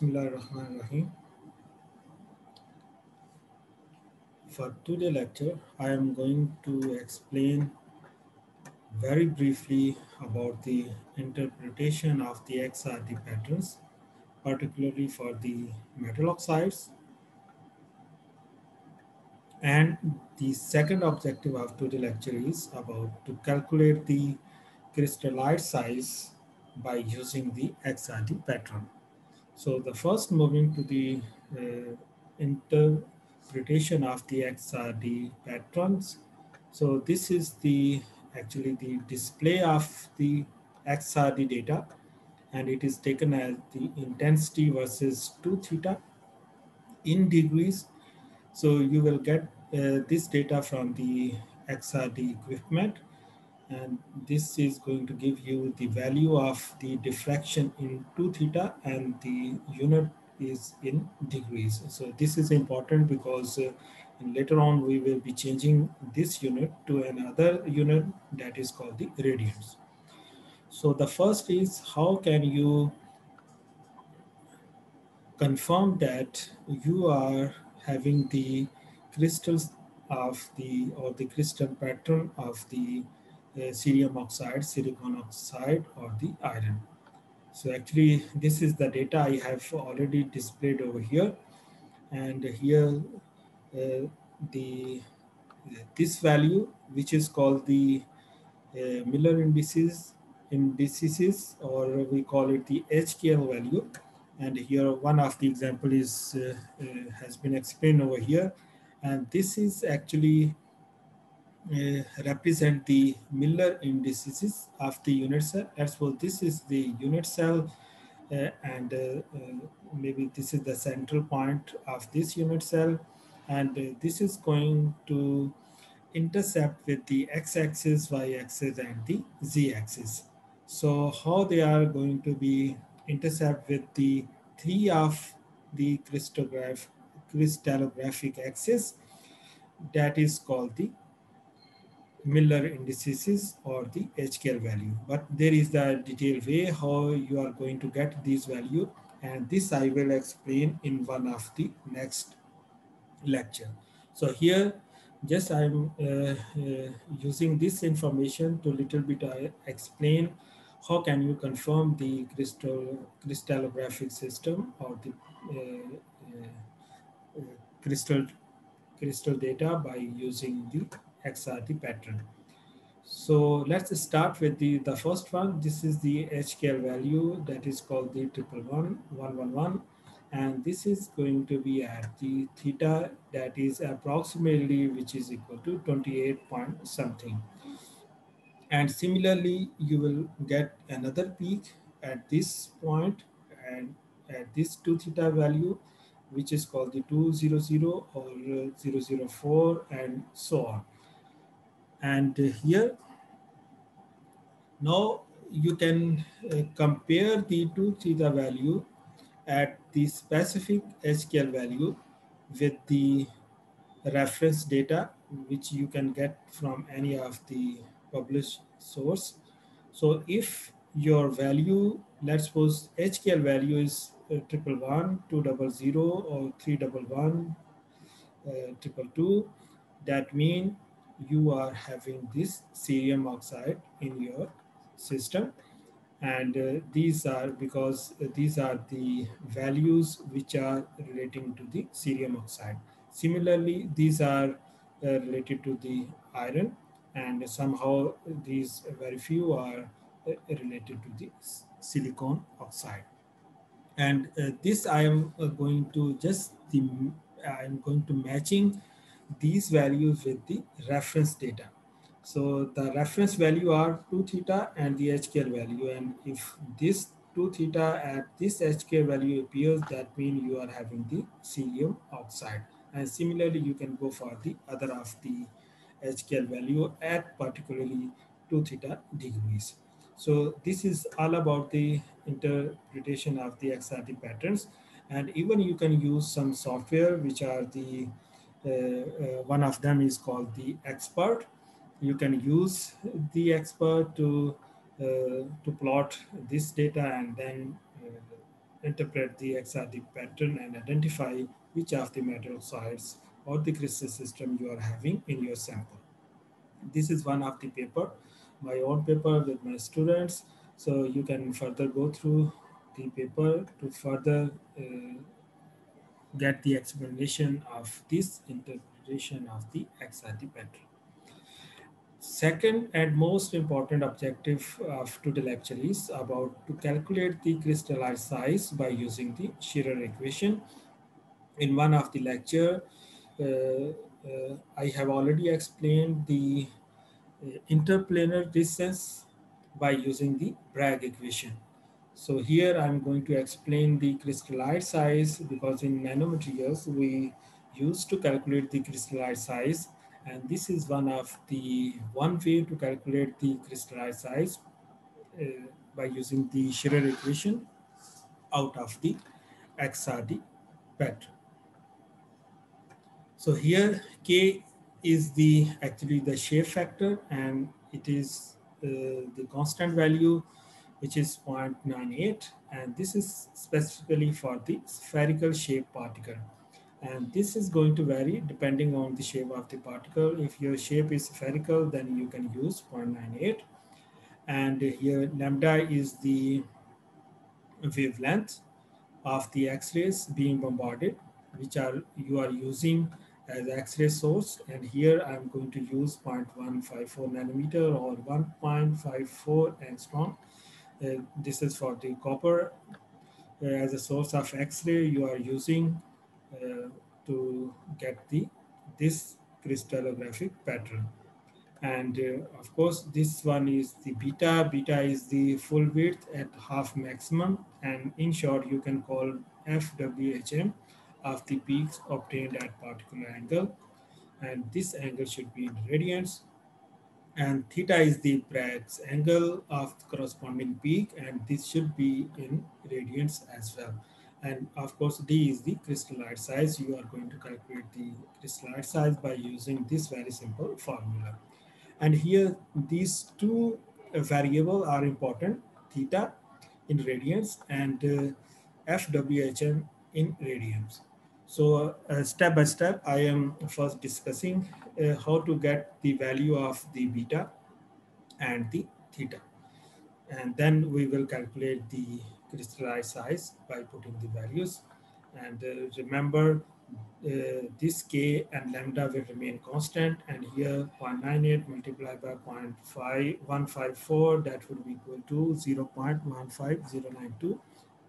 Bismillahirrahmanirrahim. For today's lecture, I am going to explain very briefly about the interpretation of the XRD patterns, particularly for the metal oxides. And the second objective of today's lecture is about to calculate the crystallite size by using the XRD pattern. So the first moving to the uh, interpretation of the XRD patterns. So this is the actually the display of the XRD data and it is taken as the intensity versus 2 theta in degrees. So you will get uh, this data from the XRD equipment and this is going to give you the value of the diffraction in 2 theta and the unit is in degrees. So this is important because uh, later on we will be changing this unit to another unit that is called the radians. So the first is how can you confirm that you are having the crystals of the or the crystal pattern of the cerium oxide, silicon oxide, or the iron. So actually, this is the data I have already displayed over here. And here, uh, the this value, which is called the uh, Miller indices, indices, or we call it the HKL value. And here, one of the example is uh, uh, has been explained over here. And this is actually uh, represent the Miller indices of the unit cell. As well, this is the unit cell, uh, and uh, uh, maybe this is the central point of this unit cell, and uh, this is going to intercept with the x-axis, y-axis, and the z-axis. So how they are going to be intercept with the three of the crystallograph crystallographic axis that is called the Miller indices or the HKL value. But there is the detailed way how you are going to get these value and this I will explain in one of the next lecture. So here just I'm uh, uh, using this information to little bit uh, explain how can you confirm the crystal crystallographic system or the uh, uh, uh, crystal crystal data by using the XRD pattern. So let's start with the, the first one. This is the HKL value that is called the triple one, one, one, one. And this is going to be at the theta that is approximately, which is equal to 28 point something. And similarly, you will get another peak at this point and at this 2 theta value, which is called the 200 or uh, 004 and so on and here now you can uh, compare the two theta value at the specific HKL value with the reference data which you can get from any of the published source. So if your value, let's suppose HKL value is uh, triple one, two double zero, or three double one, uh, triple two, that mean you are having this cerium oxide in your system. And uh, these are because uh, these are the values which are relating to the cerium oxide. Similarly these are uh, related to the iron. And somehow these very few are uh, related to the silicon oxide. And uh, this i am uh, going to just the i am going to matching these values with the reference data. So the reference value are 2 theta and the HKL value. And if this 2 theta at this HK value appears, that means you are having the cerium oxide. And similarly, you can go for the other of the HKL value at particularly 2 theta degrees. So this is all about the interpretation of the XRD patterns. And even you can use some software, which are the one of them is called the X'Pert. You can use the X'Pert to uh, to plot this data and then interpret the XRD pattern and identify which of the metal oxides or the crystal system you are having in your sample. This is one of the paper, my own paper with my students. So you can further go through the paper to further uh, get the explanation of this interpretation of the XRD pattern. Second and most important objective of today's lecture is about to calculate the crystallite size by using the Scherrer equation. In one of the lecture, uh, uh, I have already explained the uh, interplanar distance by using the Bragg equation. So here I'm going to explain the crystallite size because in nanomaterials we used to calculate the crystallite size and this is one of the one way to calculate the crystallite size uh, by using the Scherrer equation out of the XRD pattern. So here K is the actually the shape factor and it is uh, the constant value which is 0.98 and this is specifically for the spherical shape particle. And this is going to vary depending on the shape of the particle. If your shape is spherical then you can use 0.98 and here lambda is the wavelength of the x-rays being bombarded which are you are using as x-ray source. And here i'm going to use 0.154 nanometer or 1.54 angstrom this is for the copper. Uh, as a source of x-ray you are using uh, to get the this crystallographic pattern. And uh, of course this one is the beta. Beta is the full width at half maximum. And in short you can call fwhm of the peaks obtained at particular angle. And this angle should be in radians and theta is the Bragg's angle of the corresponding peak and this should be in radians as well. And of course d is the crystallite size. You are going to calculate the crystallite size by using this very simple formula. And here these two variable are important theta in radians and uh, fwhm in radians so uh, step by step i am first discussing uh, how to get the value of the beta and the theta. And then we will calculate the crystallized size by putting the values. And uh, remember, uh, this k and lambda will remain constant. And here 0.98 multiplied by 0.5154 that would be equal to 0 0.15092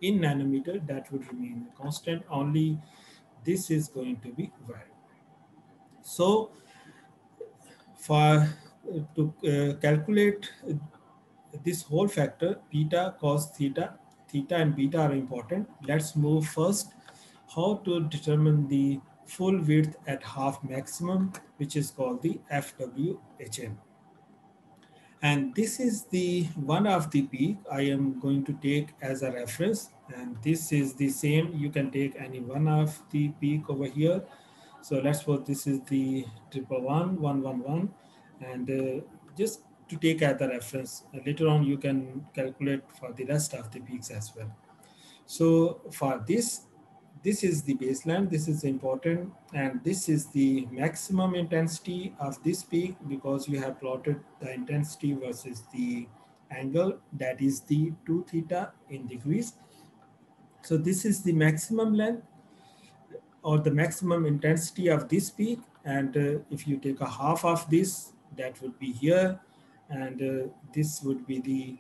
in nanometer that would remain constant. Only this is going to be variable so for to uh, calculate this whole factor beta cos theta theta and beta are important. Let's move first how to determine the full width at half maximum, which is called the FWHM. And this is the one of the peak I am going to take as a reference. And this is the same. You can take any one of the peak over here. So let's suppose this is the triple one, one, one, one. And uh, just to take as a reference. Later on, you can calculate for the rest of the peaks as well. So for this, this is the baseline, this is important, and this is the maximum intensity of this peak because you have plotted the intensity versus the angle, that is the 2 theta in degrees. So this is the maximum length or the maximum intensity of this peak. And uh, if you take a half of this, that would be here and uh, this would be the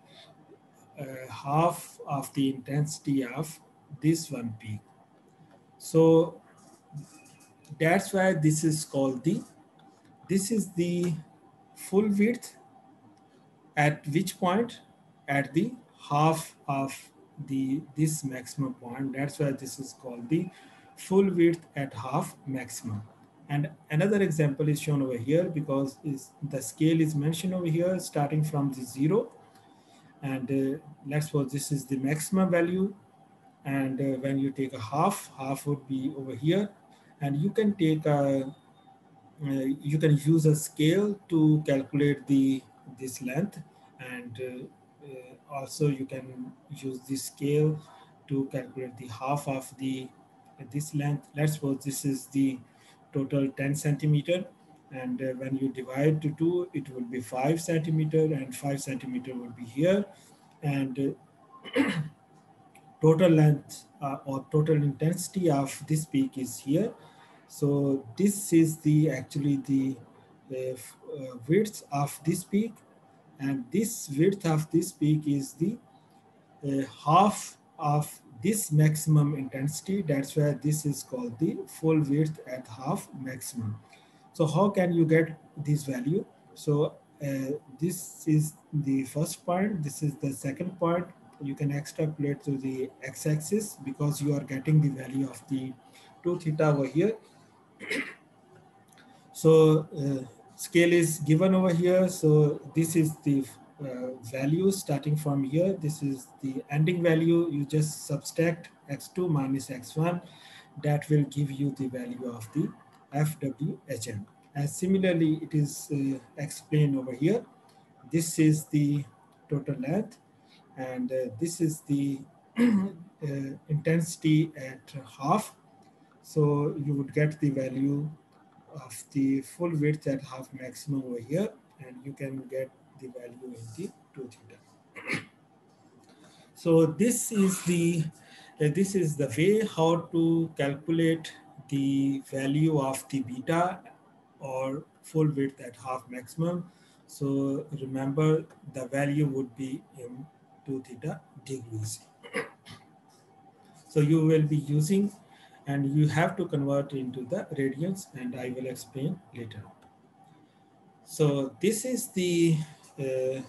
uh, half of the intensity of this one peak. So that's why this is called the, this is the full width at which point? At the half of the this maximum point. That's why this is called the full width at half maximum. And another example is shown over here because is the scale is mentioned over here starting from the zero. And uh, let's suppose this is the maximum value. And uh, when you take a half, half would be over here. And you can take a, uh, you can use a scale to calculate the this length. And uh, uh, also you can use this scale to calculate the half of the this length. Let's suppose this is the total 10 centimeter and uh, when you divide to 2 it will be 5 centimeter and 5 centimeter will be here. And uh, total length uh, or total intensity of this peak is here. So this is the actually the uh, uh, width of this peak and this width of this peak is the uh, half of this maximum intensity. That's why this is called the full width at half maximum. So how can you get this value? So uh, this is the first part. This is the second part. You can extrapolate to the x-axis because you are getting the value of the 2 theta over here. So uh, scale is given over here so this is the uh, value starting from here. This is the ending value. You just subtract x2 minus x1. That will give you the value of the FWHM. And similarly, it is uh, explained over here. This is the total length and uh, this is the uh, intensity at half. So you would get the value of the full width at half maximum over here and you can get the value in the 2 theta. so this is the uh, this is the way how to calculate the value of the beta or full width at half maximum. So remember the value would be in 2 theta degrees. so you will be using and you have to convert into the radians and I will explain later. So this is the uh,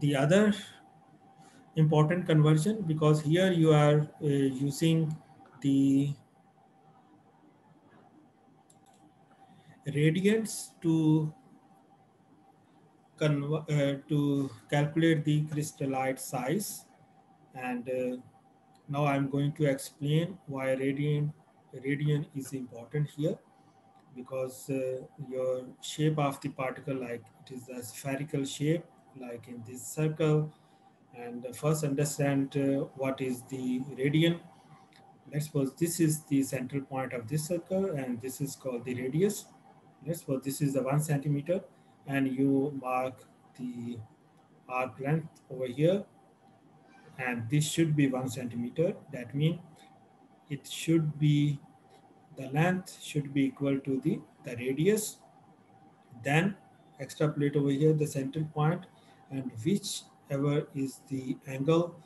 the other important conversion because here you are uh, using the radians to uh, to calculate the crystallite size and uh, now I'm going to explain why radian radian is important here because uh, your shape of the particle like it is a spherical shape like in this circle. And first understand uh, what is the radian. Let's suppose this is the central point of this circle and this is called the radius. Let's suppose this is the one centimeter and you mark the arc length over here and this should be one centimeter that means it should be the length should be equal to the, the radius. Then extrapolate over here the central point and whichever is the angle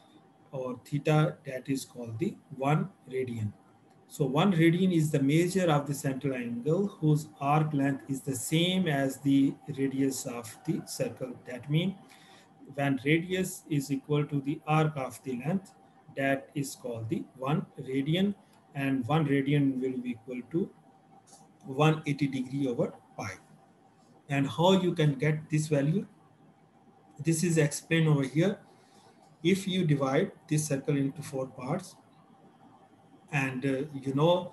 or theta that is called the one radian. So one radian is the measure of the central angle whose arc length is the same as the radius of the circle. That means when radius is equal to the arc of the length, that is called the one radian and 1 radian will be equal to 180 degree over pi. And how you can get this value? This is explained over here. If you divide this circle into four parts and uh, you know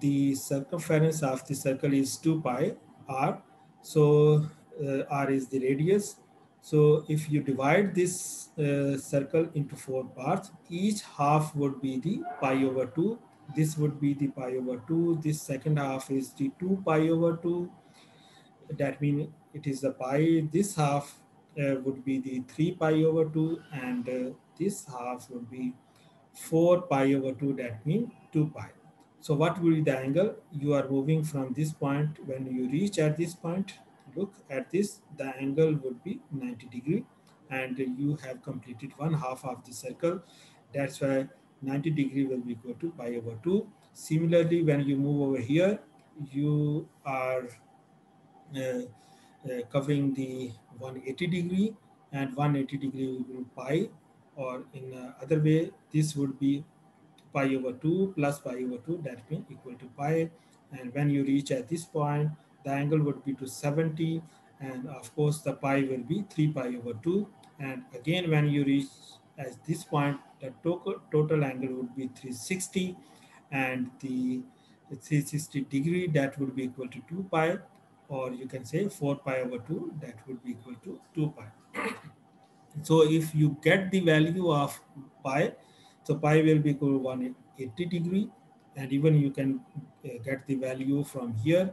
the circumference of the circle is 2 pi r. So uh, r is the radius. So if you divide this uh, circle into four parts, each half would be the pi over 2 this would be the pi over 2 this second half is the 2 pi over 2 that means it is the pi this half uh, would be the 3 pi over 2 and uh, this half would be 4 pi over 2 that means 2 pi. So what will be the angle? You are moving from this point. When you reach at this point look at this the angle would be 90 degree and you have completed one half of the circle that's why 90 degree will be equal to pi over 2. Similarly, when you move over here, you are uh, uh, covering the 180 degree and 180 degree will be pi or in other way, this would be pi over 2 plus pi over 2 that means equal to pi. And when you reach at this point, the angle would be to 70 and of course the pi will be 3 pi over 2 and again when you reach at this point the total, total angle would be 360 and the 360 degree that would be equal to 2 pi or you can say 4 pi over 2 that would be equal to 2 pi. so if you get the value of pi So pi will be equal to 180 degree and even you can uh, get the value from here.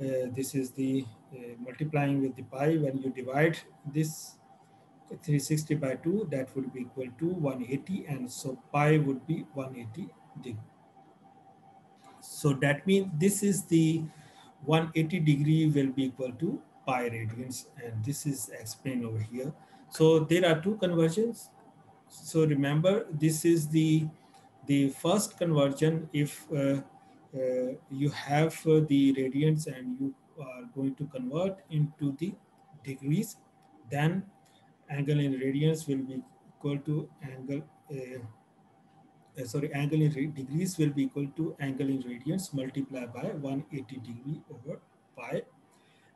Uh, this is the uh, multiplying with the pi when you divide this 360 by 2 that would be equal to 180 and so pi would be 180 degree. So that means this is the 180 degree will be equal to pi radians and this is explained over here. So there are two conversions. So remember this is the the first conversion if uh, you have uh, the radians and you are going to convert into the degrees then angle in radians will be equal to angle uh, uh, sorry, angle in degrees will be equal to angle in radians multiplied by 180 degree over pi.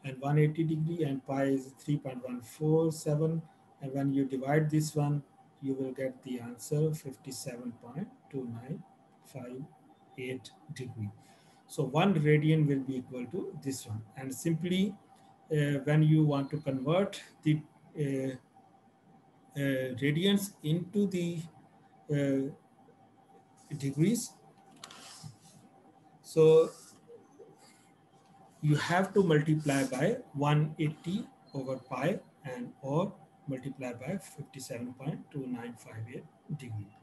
And 180 degree and pi is 3.147. And when you divide this one, you will get the answer 57.2958 degree. So one radian will be equal to this one. And simply uh, when you want to convert the uh, uh, radians into the uh, degrees. So you have to multiply by 180 over pi and or multiply by 57.2958 degree.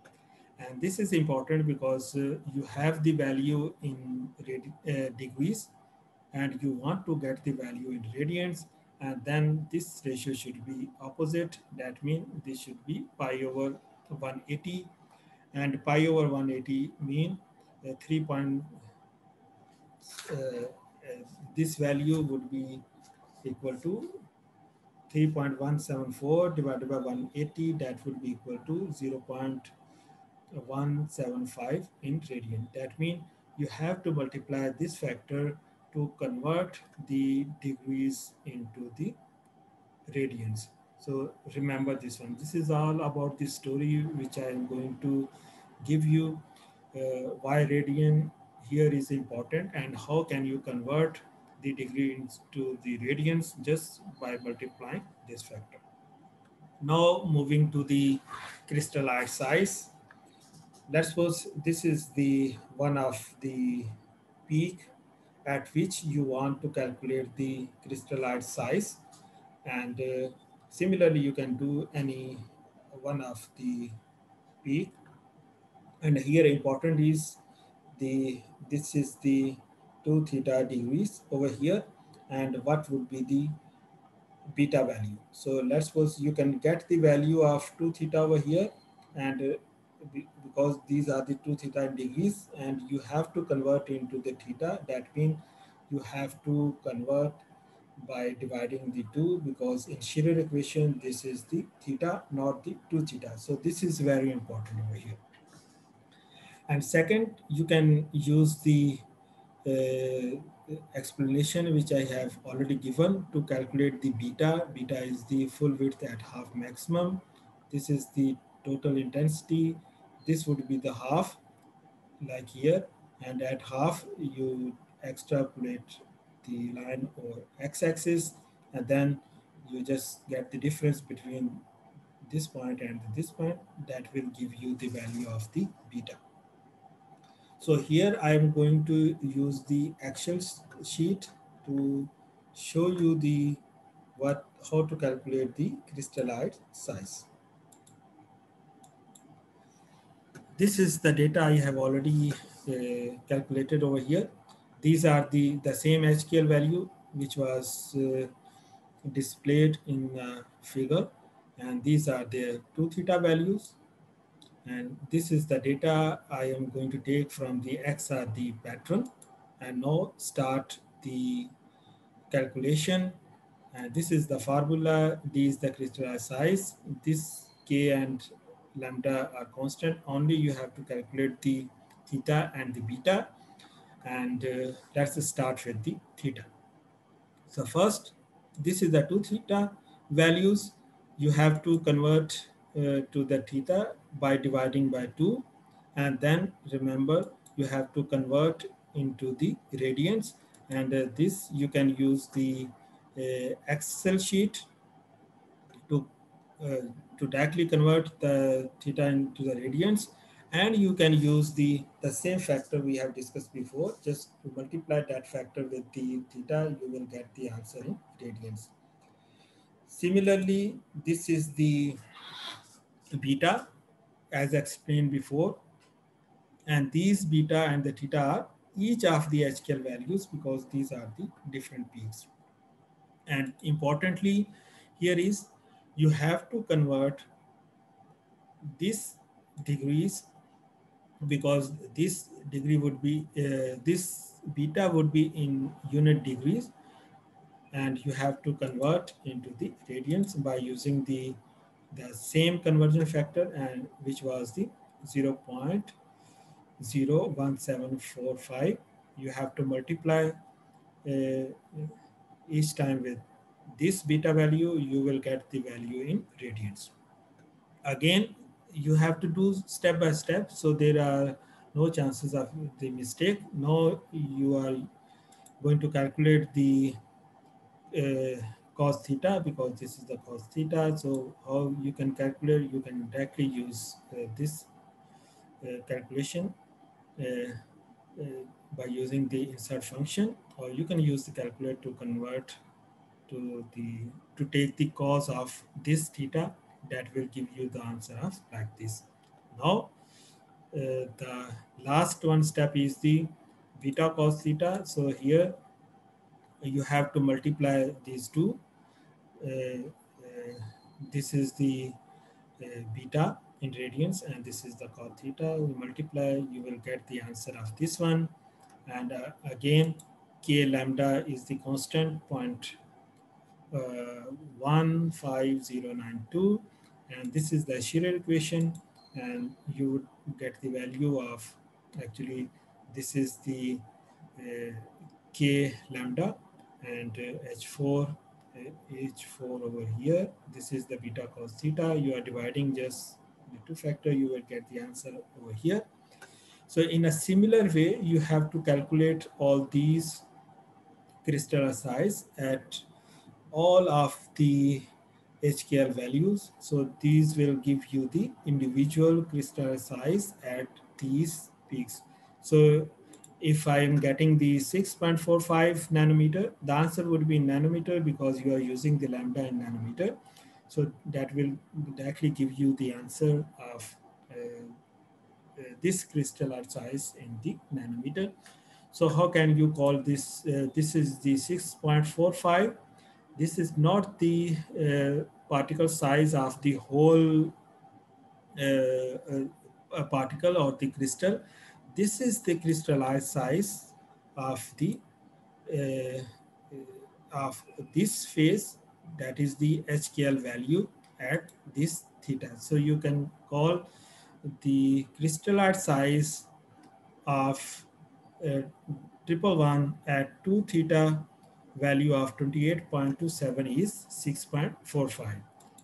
And this is important because uh, you have the value in uh, degrees and you want to get the value in radians and then this ratio should be opposite. That means this should be pi over 180 and pi over 180 mean uh, 3 point, uh, uh, this value would be equal to 3.174 divided by 180 that would be equal to 0 0.175 in radian. That means you have to multiply this factor to convert the degrees into the radians. So remember this one. This is all about the story which I am going to give you uh, why radian here is important and how can you convert the degree into the radians just by multiplying this factor. Now moving to the crystallite size. Let's suppose this is the one of the peak at which you want to calculate the crystallite size and uh, Similarly, you can do any one of the peak. And here important is the, this is the two theta degrees over here. And what would be the beta value. So let's suppose you can get the value of 2 theta over here and uh, because these are the 2 theta degrees and you have to convert into the theta. That means you have to convert by dividing the 2 because in Scherrer equation this is the theta not the 2 theta. So this is very important over here. And second you can use the uh, explanation which I have already given to calculate the beta. Beta is the full width at half maximum. This is the total intensity this would be the half like here and at half you extrapolate the line or x-axis and then you just get the difference between this point and this point that will give you the value of the beta. So here I am going to use the Excel sheet to show you the what how to calculate the crystallite size. This is the data I have already uh, calculated over here. These are the, the same HKL value which was uh, displayed in the figure. And these are the 2 theta values. And this is the data I am going to take from the XRD pattern. And now start the calculation. And this is the formula. D is the crystal size. This K and lambda are constant only you have to calculate the theta and the beta and uh, let's start with the theta. So first, this is the 2 theta values. You have to convert uh, to the theta by dividing by 2 and then remember you have to convert into the radians and uh, this you can use the uh, Excel sheet to Uh, to directly convert the theta into the radians. And you can use the the same factor we have discussed before. Just to multiply that factor with the theta you will get the answer in radians. Similarly this is the beta as explained before. And these beta and the theta are each of the HKL values because these are the different peaks. And importantly here is you have to convert this degrees because this degree would be uh, this beta would be in unit degrees and you have to convert into the radians by using the the same conversion factor and which was the 0 0.01745 you have to multiply uh, each time with this beta value you will get the value in radians. Again you have to do step by step. So there are no chances of the mistake. Now you are going to calculate the uh, cos theta because this is the cos theta. So how you can calculate you can directly use uh, this uh, calculation uh, uh, by using the insert function or you can use the calculator to convert to the to take the cos of this theta that will give you the answer of like this. Now, uh, the last one step is the beta cos theta. So here you have to multiply these two. Uh, uh, this is the uh, beta in radians and this is the cos theta. You multiply, you will get the answer of this one. And uh, again, k lambda is the constant point 15092 and this is the Scherrer equation and you would get the value of actually this is the uh, k lambda and uh, h4 uh, h4 over here. This is the beta cos theta. You are dividing just the two factor. You will get the answer over here. So in a similar way you have to calculate all these crystal size at all of the HKL values. So these will give you the individual crystal size at these peaks. So if I am getting the 6.45 nanometer, the answer would be nanometer because you are using the lambda in nanometer. So that will directly give you the answer of uh, uh, this crystal size in the nanometer. So how can you call this? Uh, this is the 6.45 this is not the uh, particle size of the whole uh, uh, particle or the crystal. This is the crystallized size of the of this phase that is the HKL value at this theta. So you can call the crystallized size of uh, triple one at 2 theta value of 28.27 is 6.45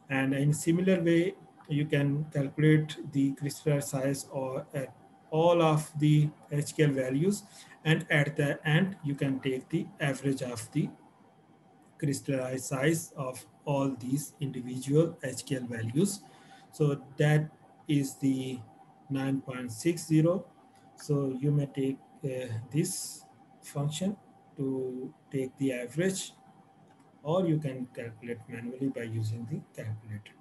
and in similar way you can calculate the crystal size or at all of the HKL values and at the end you can take the average of the crystallized size of all these individual HKL values. So that is the 9.60. So you may take uh, this function to take the average or you can calculate manually by using the calculator.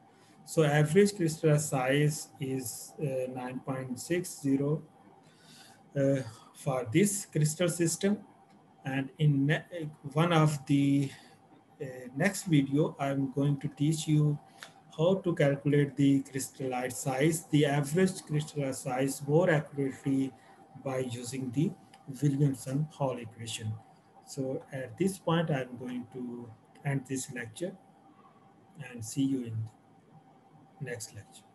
So average crystal size is uh, 9.60 uh, for this crystal system. And in one of the uh, next video, I'm going to teach you how to calculate the crystallite size, the average crystal size more accurately by using the Williamson Hall equation. So at this point, I'm going to end this lecture and see you in next lecture.